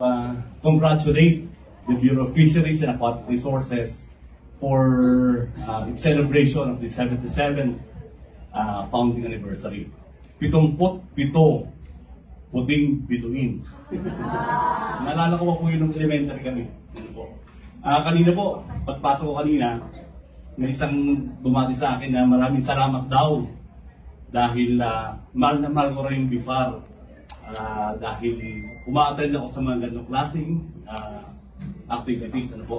uh, congratulate the Bureau of Fisheries and Aquatic Resources for uh, its celebration of the 77th uh, founding anniversary. Pitumput pito puting bituin. Naalala ko pa po yun nung elementary kami. Po. Ah, kanina po, pagpasok ko kanina, may isang bumati sa akin na maraming salamat daw dahil ah, mahal na mahal ko rin yung Ah, dahil umaattend ako sa mga ganong klaseng ah, activities. Ano po.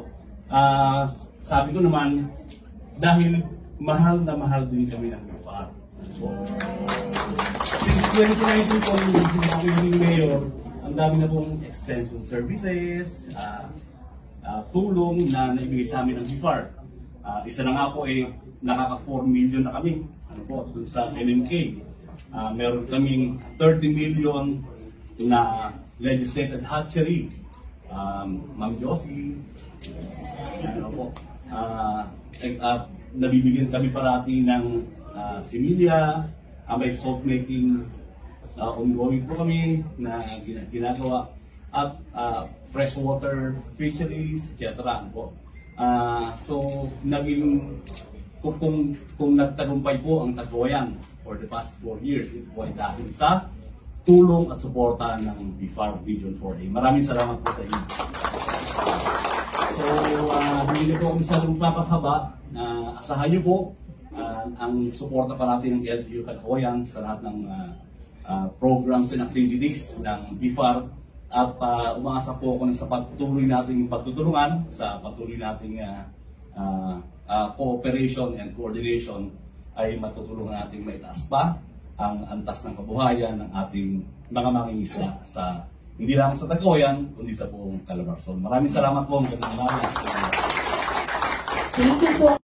S- sabi ko naman, dahil mahal na mahal din kami ng. Ano po. Since 2019 po, nung ako yung mayor, ang dami na pong extension services, ah, ah, tulong na naibigay sa amin ng BIFAR. Ah, isa na nga po eh, nakaka 4 million na kami ano po, dun sa LMK. Ah, meron kaming 30 million na legislated hatchery. Um, Ma'am Josie, ano po, eh, ah, nabibigyan kami parati ng uh, similya, uh, may salt making uh, ongoing po kami na gina- ginagawa at uh, freshwater fisheries, etc. Po. Ah, so, naging kung, kung, kung nagtagumpay po ang Tagwayan for the past four years, ito po ay dahil sa tulong at suporta ng BIFAR Region 4A. Maraming salamat po sa inyo. So, uh, hindi na po ako masyadong papahaba. Uh, asahan niyo po ah, ang suporta pa natin ng LGU Taghawayan sa lahat ng ah, ah, programs and activities ng BIFAR at ah, umaasa po ako na sa patuloy nating pagtutulungan, sa patuloy nating ah, ah, ah, cooperation and coordination ay matutulungan nating maitaas pa ang antas ng kabuhayan ng ating mga mangingisda sa hindi lang sa Taghawayan, kundi sa buong Calabarzon. Maraming salamat po. Thank you so